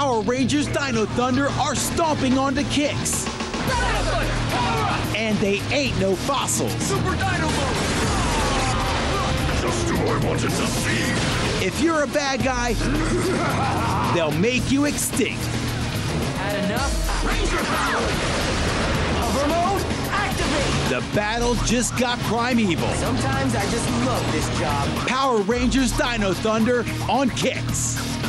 Power Rangers Dino Thunder are stomping onto Kix. And they ain't no fossils. Super Dino Mode! Just who I wanted to see. If you're a bad guy, they'll make you extinct. Had enough? Ranger power! Hover mode, activate! The battle just got primeval. Sometimes I just love this job. Power Rangers Dino Thunder on Kix.